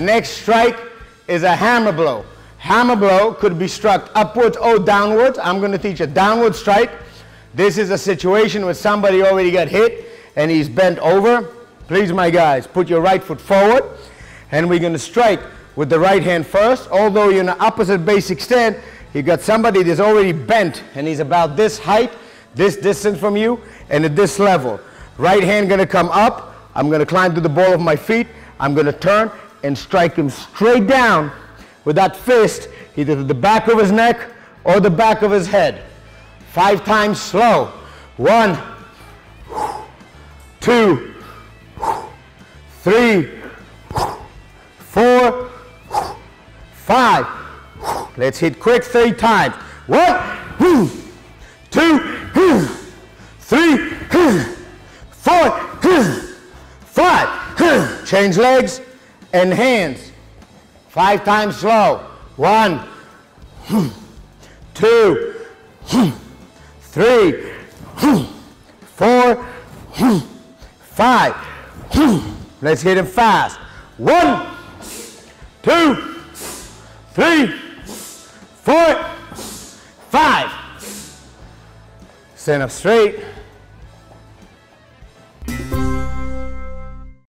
next strike is a hammer blow. Hammer blow could be struck upwards or downwards. I'm going to teach a downward strike. This is a situation where somebody already got hit and he's bent over. Please, my guys, put your right foot forward and we're going to strike with the right hand first. Although you're in an opposite basic stance, you've got somebody that's already bent and he's about this height, this distance from you, and at this level. Right hand going to come up. I'm going to climb to the ball of my feet. I'm going to turn and strike him straight down with that fist, either to the back of his neck or the back of his head. Five times slow. One, two, three, four, five. Let's hit quick three times. One, two, three, four, five. Change legs and hands. Five times slow. One, two, three, four, five. Let's hit him fast. One, two, three, four, five. Stand up straight.